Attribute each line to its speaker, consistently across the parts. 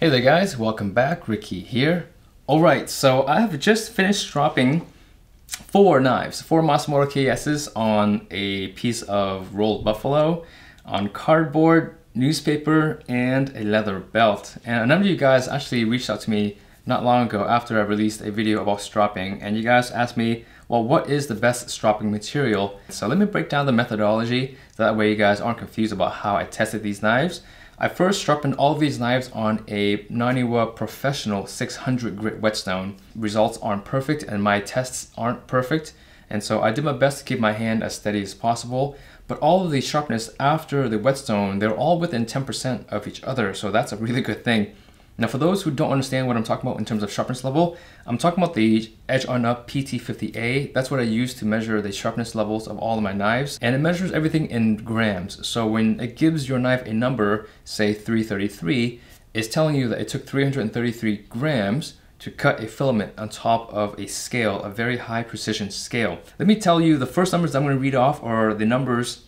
Speaker 1: Hey there guys, welcome back, Ricky here. Alright, so I have just finished stropping four knives, four Masamoto KS's on a piece of rolled buffalo, on cardboard, newspaper, and a leather belt. And a number of you guys actually reached out to me not long ago after I released a video about stropping, and you guys asked me, well, what is the best stropping material? So let me break down the methodology, so that way you guys aren't confused about how I tested these knives. I first sharpened all these knives on a Naniwa Professional 600 grit whetstone. Results aren't perfect and my tests aren't perfect and so I did my best to keep my hand as steady as possible but all of the sharpness after the whetstone, they're all within 10% of each other so that's a really good thing. Now for those who don't understand what I'm talking about in terms of sharpness level, I'm talking about the Edge On Up PT50A. That's what I use to measure the sharpness levels of all of my knives. And it measures everything in grams. So when it gives your knife a number, say 333, it's telling you that it took 333 grams to cut a filament on top of a scale, a very high precision scale. Let me tell you, the first numbers I'm gonna read off are the numbers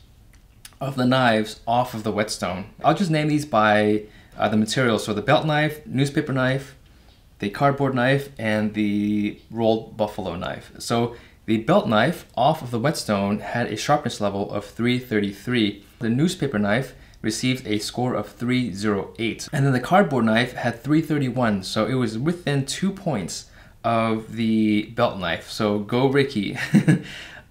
Speaker 1: of the knives off of the whetstone. I'll just name these by uh, the materials. So the belt knife, newspaper knife, the cardboard knife, and the rolled buffalo knife. So the belt knife off of the whetstone had a sharpness level of 333. The newspaper knife received a score of 308. And then the cardboard knife had 331, so it was within two points of the belt knife. So go Ricky. uh,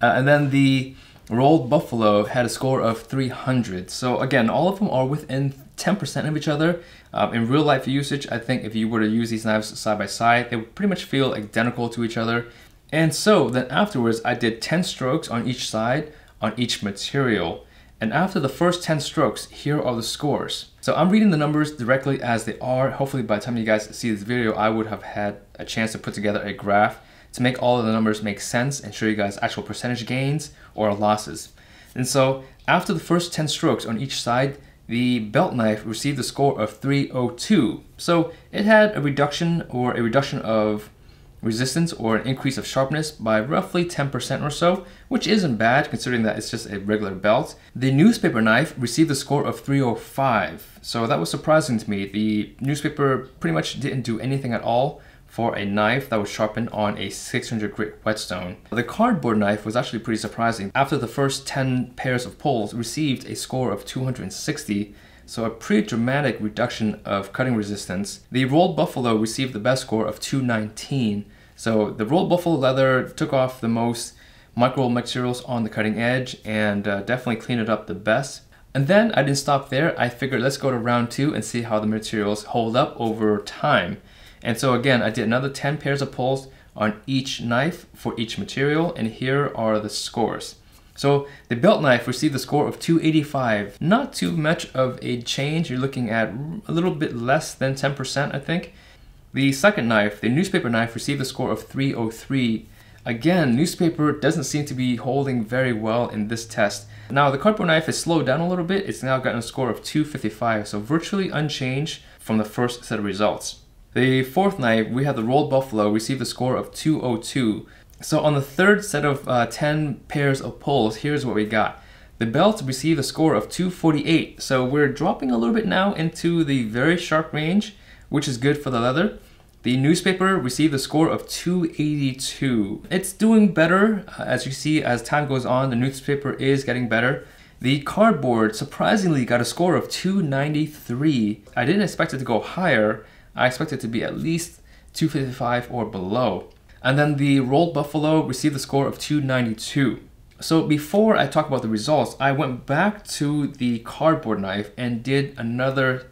Speaker 1: and then the rolled buffalo had a score of 300. So again, all of them are within 10% of each other. Um, in real life usage, I think if you were to use these knives side by side, they would pretty much feel identical to each other. And so then afterwards, I did 10 strokes on each side on each material. And after the first 10 strokes, here are the scores. So I'm reading the numbers directly as they are. Hopefully by the time you guys see this video, I would have had a chance to put together a graph to make all of the numbers make sense and show you guys actual percentage gains or losses. And so after the first 10 strokes on each side, the belt knife received a score of 302. So it had a reduction or a reduction of resistance or an increase of sharpness by roughly 10% or so, which isn't bad considering that it's just a regular belt. The newspaper knife received a score of 305, so that was surprising to me. The newspaper pretty much didn't do anything at all for a knife that was sharpened on a 600 grit whetstone. The cardboard knife was actually pretty surprising. After the first 10 pairs of poles received a score of 260, so a pretty dramatic reduction of cutting resistance. The rolled buffalo received the best score of 219. So the rolled buffalo leather took off the most micro materials on the cutting edge and uh, definitely cleaned it up the best. And then I didn't stop there. I figured let's go to round two and see how the materials hold up over time. And so again, I did another 10 pairs of pulls on each knife for each material, and here are the scores. So the belt knife received a score of 285. Not too much of a change. You're looking at a little bit less than 10%, I think. The second knife, the newspaper knife, received a score of 303. Again, newspaper doesn't seem to be holding very well in this test. Now the cardboard knife has slowed down a little bit. It's now gotten a score of 255, so virtually unchanged from the first set of results. The fourth knife, we had the rolled buffalo, received a score of 202. So on the third set of uh, 10 pairs of poles, here's what we got. The belt received a score of 248. So we're dropping a little bit now into the very sharp range, which is good for the leather. The newspaper received a score of 282. It's doing better. Uh, as you see, as time goes on, the newspaper is getting better. The cardboard surprisingly got a score of 293. I didn't expect it to go higher, I expect it to be at least 255 or below. And then the rolled buffalo received a score of 292. So before I talk about the results, I went back to the cardboard knife and did another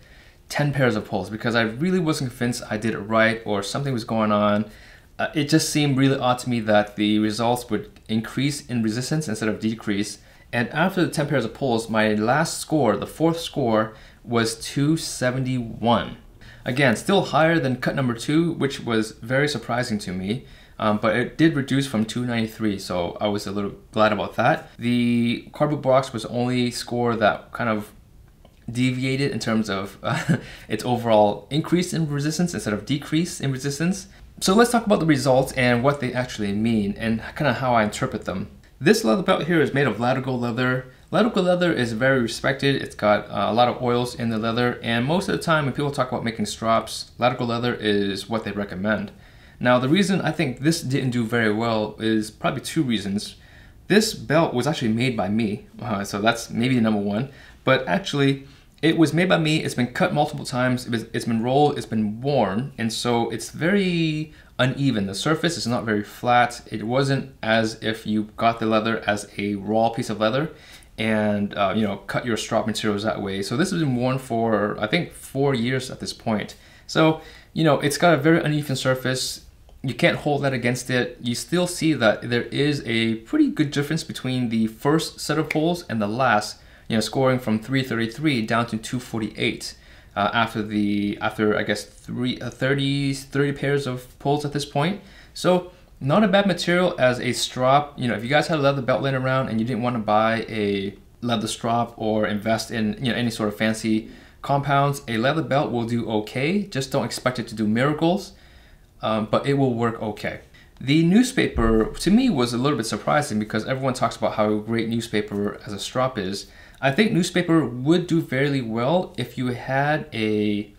Speaker 1: 10 pairs of poles because I really wasn't convinced I did it right or something was going on. Uh, it just seemed really odd to me that the results would increase in resistance instead of decrease. And after the 10 pairs of poles, my last score, the fourth score, was 271. Again, still higher than cut number two, which was very surprising to me. Um, but it did reduce from 293, so I was a little glad about that. The cardboard box was only score that kind of deviated in terms of uh, its overall increase in resistance instead of decrease in resistance. So let's talk about the results and what they actually mean and kind of how I interpret them. This leather belt here is made of Latigo leather. Latigo leather is very respected. It's got uh, a lot of oils in the leather, and most of the time when people talk about making strops, Latigo leather is what they recommend. Now, the reason I think this didn't do very well is probably two reasons. This belt was actually made by me, uh, so that's maybe the number one. But actually, it was made by me. It's been cut multiple times. It's been rolled. It's been worn, and so it's very uneven. The surface is not very flat. It wasn't as if you got the leather as a raw piece of leather and uh, you know cut your strop materials that way. So this has been worn for I think four years at this point. So you know it's got a very uneven surface. You can't hold that against it. You still see that there is a pretty good difference between the first set of holes and the last you know, scoring from 333 down to 248 uh, after the after I guess three uh, 30 30 pairs of pulls at this point. So not a bad material as a strop. You know, if you guys had a leather belt laying around and you didn't want to buy a leather strop or invest in you know any sort of fancy compounds, a leather belt will do okay. Just don't expect it to do miracles, um, but it will work okay. The newspaper to me was a little bit surprising because everyone talks about how great newspaper as a strop is. I think newspaper would do fairly well if you had a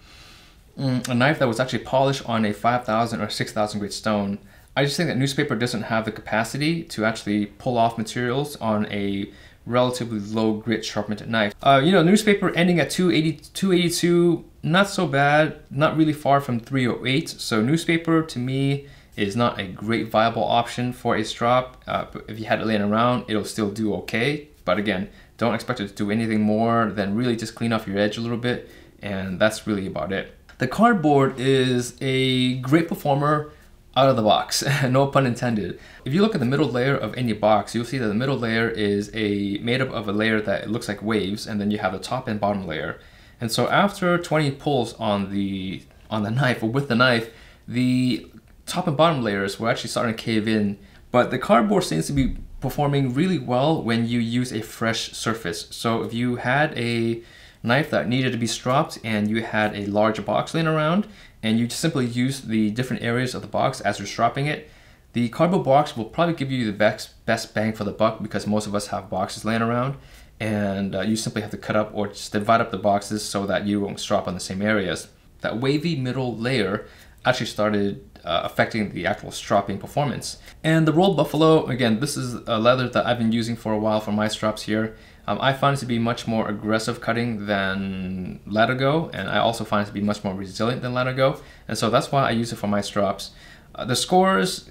Speaker 1: mm, a knife that was actually polished on a 5000 or 6000 grit stone. I just think that newspaper doesn't have the capacity to actually pull off materials on a relatively low grit sharpened knife. Uh, you know, newspaper ending at 280, 282, not so bad, not really far from 308. So newspaper to me is not a great viable option for a strop. Uh, if you had it laying around, it'll still do okay. But again, don't expect it to do anything more than really just clean off your edge a little bit, and that's really about it. The cardboard is a great performer out of the box, no pun intended. If you look at the middle layer of any box, you'll see that the middle layer is a made up of a layer that looks like waves, and then you have the top and bottom layer. And so after 20 pulls on the on the knife or with the knife, the top and bottom layers were actually starting to cave in, but the cardboard seems to be performing really well when you use a fresh surface. So if you had a knife that needed to be stropped and you had a large box laying around and you simply use the different areas of the box as you're stropping it, the cardboard box will probably give you the best, best bang for the buck because most of us have boxes laying around and uh, you simply have to cut up or just divide up the boxes so that you won't strop on the same areas. That wavy middle layer actually started uh, affecting the actual stropping performance. And the rolled buffalo, again, this is a leather that I've been using for a while for my strops here. Um, I find it to be much more aggressive cutting than Latigo, and I also find it to be much more resilient than Latigo, and so that's why I use it for my strops. Uh, the scores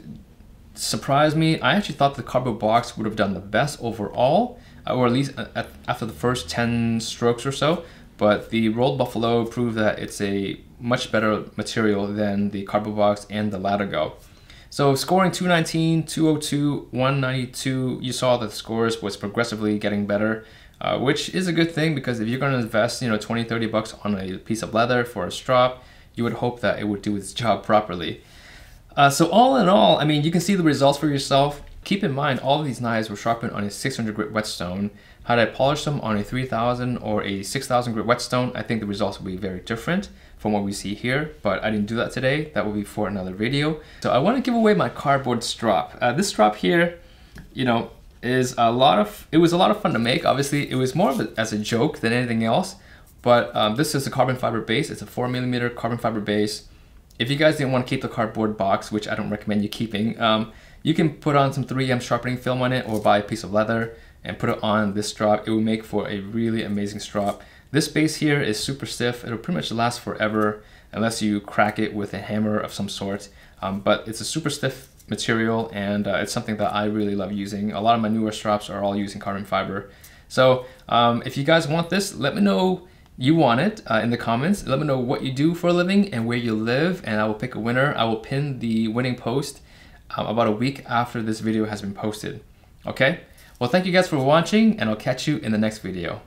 Speaker 1: surprised me. I actually thought the cardboard box would have done the best overall, uh, or at least at, after the first 10 strokes or so, but the rolled buffalo proved that it's a much better material than the cardboard box and the Latigo. So scoring 219, 202, 192, you saw that the scores was progressively getting better, uh, which is a good thing because if you're going to invest, you know, 20, 30 bucks on a piece of leather for a strop, you would hope that it would do its job properly. Uh, so all in all, I mean, you can see the results for yourself. Keep in mind, all of these knives were sharpened on a 600 grit whetstone. Had I polished them on a 3000 or a 6000 grit whetstone, I think the results would be very different from what we see here, but I didn't do that today. That will be for another video. So I want to give away my cardboard strop. Uh, this strop here, you know, is a lot of, it was a lot of fun to make. Obviously, it was more of a, as a joke than anything else, but um, this is a carbon fiber base. It's a four millimeter carbon fiber base. If you guys didn't want to keep the cardboard box, which I don't recommend you keeping, um, you can put on some 3M sharpening film on it or buy a piece of leather and put it on this strop. It will make for a really amazing strop. This base here is super stiff. It'll pretty much last forever unless you crack it with a hammer of some sort. Um, but it's a super stiff material and uh, it's something that I really love using. A lot of my newer strops are all using carbon fiber. So um, if you guys want this, let me know you want it uh, in the comments. Let me know what you do for a living and where you live and I will pick a winner. I will pin the winning post um, about a week after this video has been posted. Okay? Well, thank you guys for watching and I'll catch you in the next video.